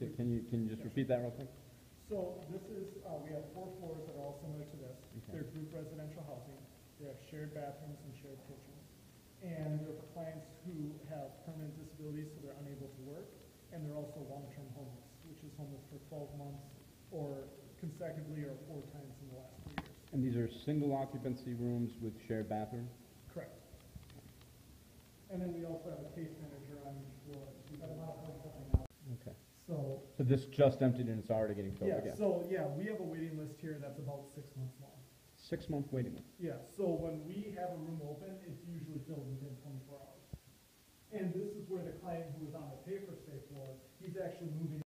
Can you, can you just repeat that real quick? So this is, uh, we have four floors that are all similar to this. Okay. They're group residential housing. They have shared bathrooms and shared kitchens. And they're for clients who have permanent disabilities, so they're unable to work. And they're also long-term homeless, which is homeless for twelve months or consecutively or four times in the last three years. And these are single occupancy rooms with shared bathrooms? Correct. And then we also have a case manager So, So this just emptied and it's already getting filled yeah, again? so, yeah, we have a waiting list here that's about six months long. Six-month waiting list? Yeah, so when we have a room open, it's usually filled within twenty-four hours. And this is where the client who was on the for stay floor, he's actually moving